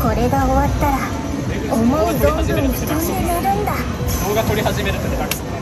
これが終わったら思う存分布団で寝るんだ。動画撮り始めると下手くそだ